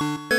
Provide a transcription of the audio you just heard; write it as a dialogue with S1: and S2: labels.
S1: Música